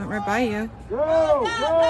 Went right by you. Go, go!